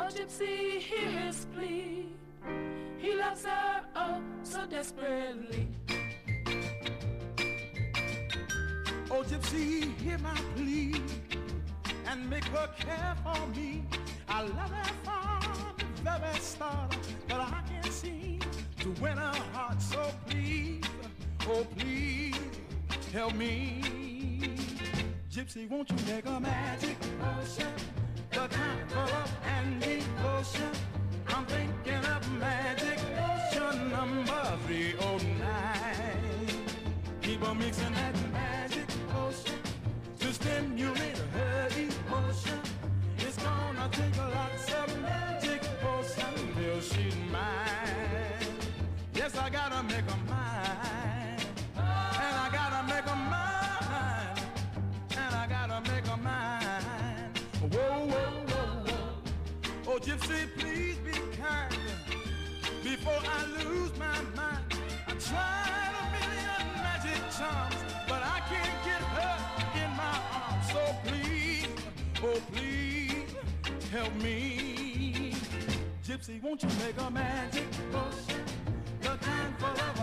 Oh, Gypsy, hear his plea. He loves her oh so desperately. Oh, Gypsy, hear my plea and make her care for me. I love her from the very start, but I can't seem to win her heart. So please, oh please, help me. Gypsy, won't you make a magic potion? The kind of devotion. I'm thinking of magic number 309. Keep on mixing that Gypsy, please be kind. Before I lose my mind, I tried a million magic charms, but I can't get her in my arms. So please, oh please, help me. Gypsy, won't you make a magic potion? The kind full of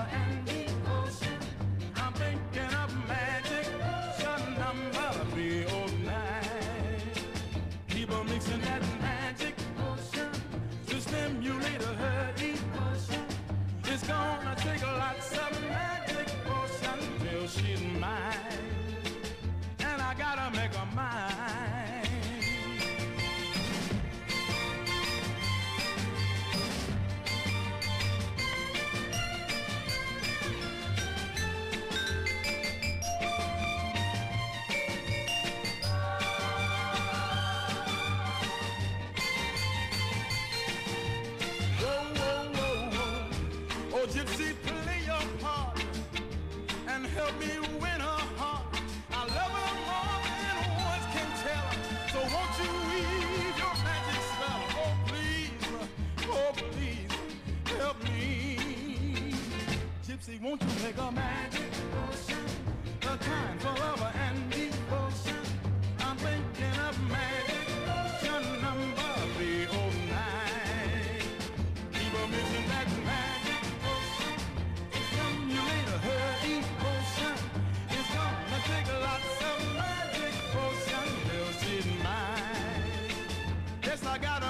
Gypsy, won't you make a magic potion? The kind for love and devotion. I'm thinking of magic potion number 309. Keep on missing that magic potion. Stimulate her emotion. It's gonna take lots of magic potion till she's mine. Yes, I got